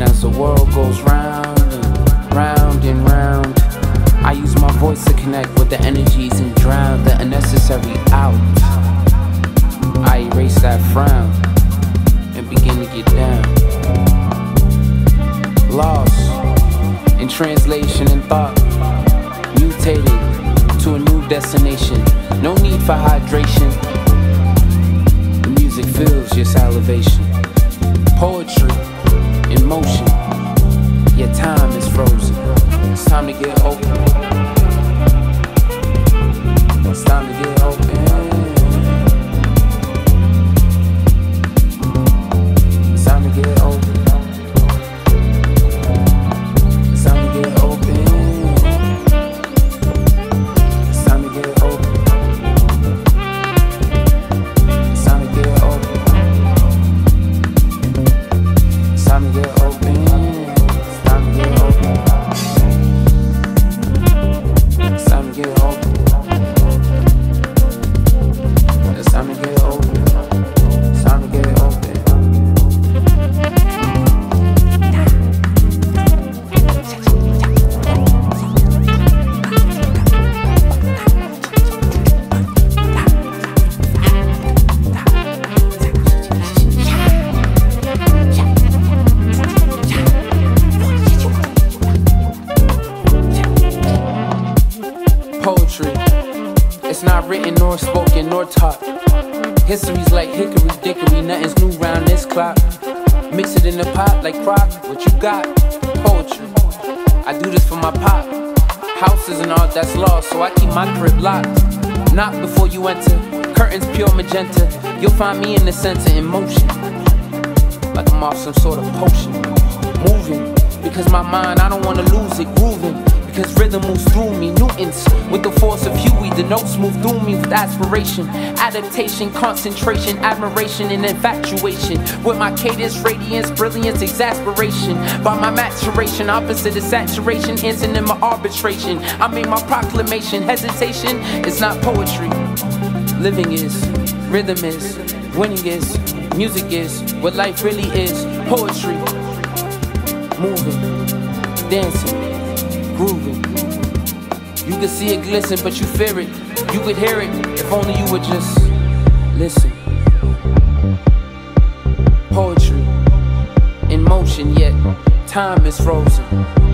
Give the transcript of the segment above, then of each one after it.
And as the world goes round and round and round, I use my voice to connect with the energies and drown the unnecessary out. I erase that frown and begin to get down. Lost in translation and thought, mutated to a new destination. No need for hydration. The music fills your salivation. Poetry in motion. Your time is frozen. It's time to get open. It's time to get open. It's not written nor spoken nor taught. History's like hickory dickory, nothing's new round this clock. Mix it in the pot like crock. What you got? Poetry. I do this for my pop. Houses and all that's lost, so I keep my crib locked. Knock before you enter. Curtains pure magenta. You'll find me in the center in motion. Like I'm off some sort of potion. Moving. Because my mind, I don't wanna lose it. Grooving. Because rhythm moves through me, Newtons with the force of Huey. The notes move through me with aspiration, adaptation, concentration, admiration, and infatuation. With my cadence, radiance, brilliance, exasperation. By my maturation, opposite of saturation, hinting in my arbitration. I made my proclamation. Hesitation is not poetry. Living is, rhythm is, winning is, music is, what life really is. Poetry, moving, dancing grooving. You could see it glisten, but you fear it. You could hear it if only you would just listen. Poetry in motion, yet time is frozen.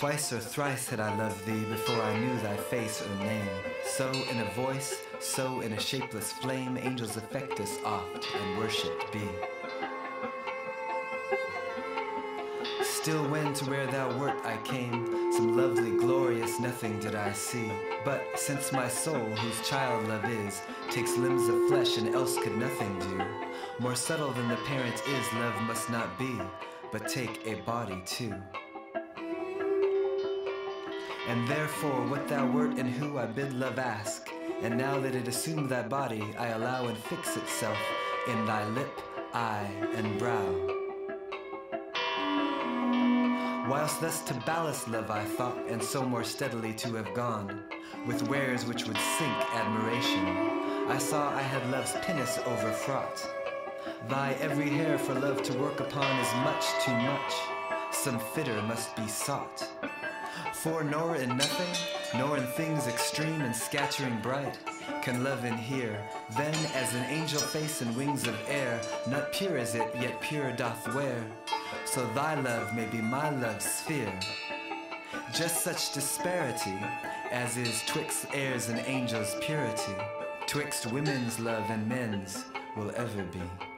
Twice or thrice had I loved thee before I knew thy face or name. So in a voice, so in a shapeless flame, angels affect us oft and worshipped be. Still when to where thou wert I came, some lovely, glorious nothing did I see. But since my soul, whose child love is, takes limbs of flesh and else could nothing do, more subtle than the parent is, love must not be, but take a body too. And therefore, what thou wert and who I bid love ask. And now that it assumed thy body, I allow and fix itself in thy lip, eye, and brow. Whilst thus to ballast love I thought, and so more steadily to have gone, with wares which would sink admiration, I saw I had love's pinnace overfraught. Thy every hair for love to work upon is much too much, some fitter must be sought. For nor in nothing, nor in things extreme and scattering bright, can love in here. Then as an angel face and wings of air, not pure is it, yet pure doth wear. So thy love may be my love's sphere. Just such disparity as is twixt airs and angels' purity, twixt women's love and men's will ever be.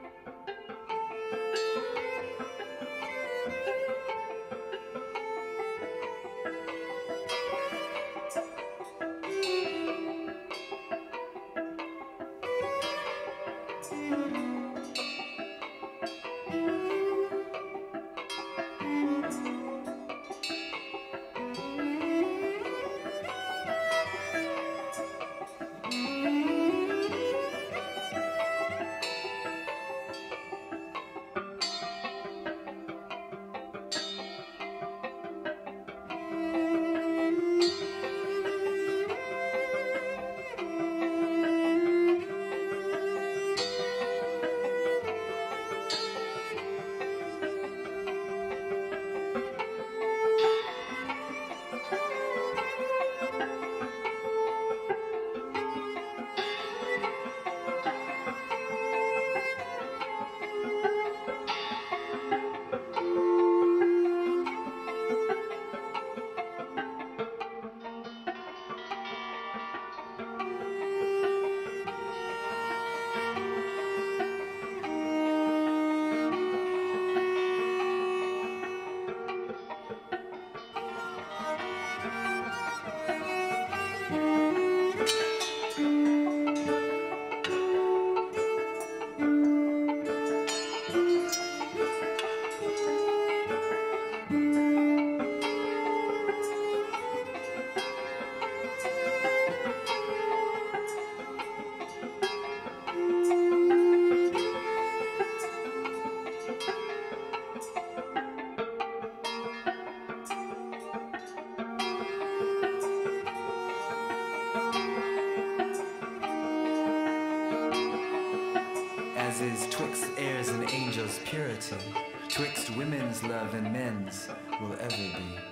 Twixt women's love and men's will ever be.